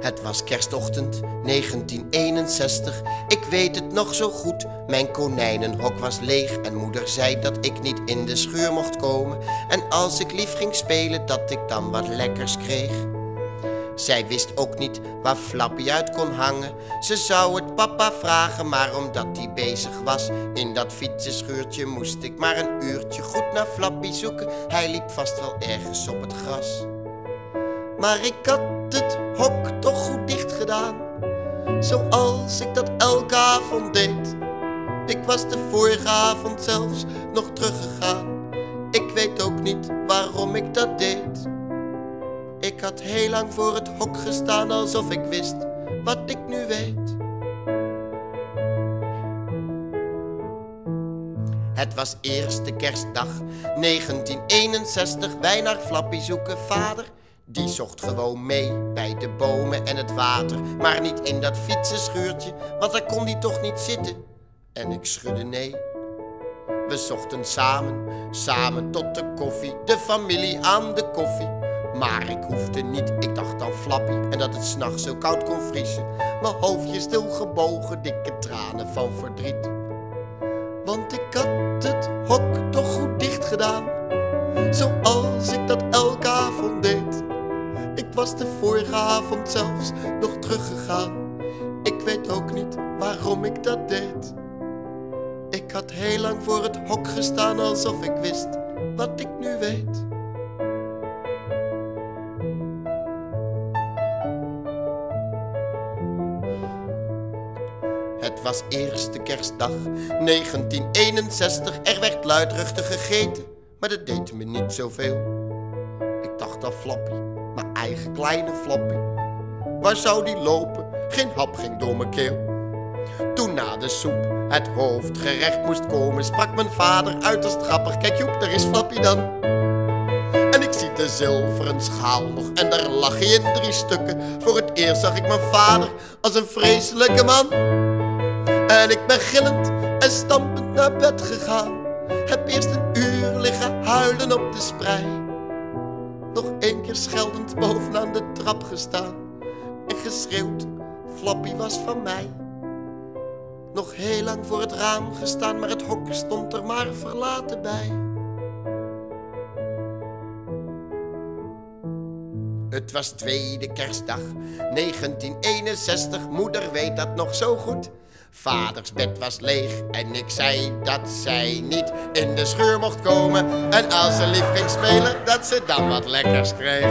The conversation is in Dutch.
Het was kerstochtend 1961, ik weet het nog zo goed. Mijn konijnenhok was leeg en moeder zei dat ik niet in de schuur mocht komen. En als ik lief ging spelen, dat ik dan wat lekkers kreeg. Zij wist ook niet waar Flappy uit kon hangen. Ze zou het papa vragen, maar omdat hij bezig was in dat fietsenschuurtje, moest ik maar een uurtje goed naar Flappy zoeken. Hij liep vast wel ergens op het gras. Maar ik had het hok toch goed dicht gedaan, zoals ik dat elke avond deed. Ik was de vorige avond zelfs nog teruggegaan. Ik weet ook niet waarom ik dat deed. Ik had heel lang voor het hok gestaan alsof ik wist wat ik nu weet. Het was eerste kerstdag 1961, wij naar Flappy zoeken vader. Die zocht gewoon mee bij de bomen en het water, maar niet in dat fietsenschuurtje, want daar kon hij toch niet zitten. En ik schudde nee. We zochten samen, samen tot de koffie, de familie aan de koffie. Maar ik hoefde niet, ik dacht aan Flappy en dat het s'nachts zo koud kon vriezen. Mijn hoofdje stil gebogen, dikke tranen van verdriet. Want ik had het hok toch goed dicht gedaan, zoals ik dat elke avond deed. Ik was de vorige avond zelfs nog teruggegaan. Ik weet ook niet waarom ik dat deed. Ik had heel lang voor het hok gestaan alsof ik wist wat ik Het was eerste kerstdag 1961. Er werd luidruchtig gegeten, maar dat deed me niet zoveel. Ik dacht aan Flappy, mijn eigen kleine Flappy. Waar zou die lopen? Geen hap ging door mijn keel. Toen na de soep het hoofdgerecht moest komen, sprak mijn vader uiterst grappig. Kijk Joep, daar is Flappy dan. En ik zie de zilveren schaal nog en daar lag hij in drie stukken. Voor het eerst zag ik mijn vader als een vreselijke man. En ik ben gillend en stampend naar bed gegaan. Heb eerst een uur liggen huilen op de sprei. Nog één keer scheldend bovenaan de trap gestaan. En geschreeuwd, Flappy was van mij. Nog heel lang voor het raam gestaan, maar het hok stond er maar verlaten bij. Het was tweede kerstdag 1961, moeder weet dat nog zo goed. Vaders bed was leeg en ik zei dat zij niet in de scheur mocht komen. En als ze lief ging spelen, dat ze dan wat lekkers kreeg.